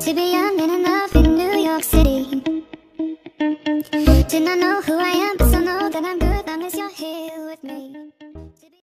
To be young and in love in New York City. Do not know who I am, but still know that I'm good long as you're here with me.